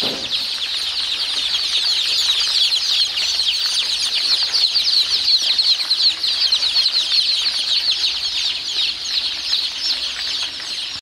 you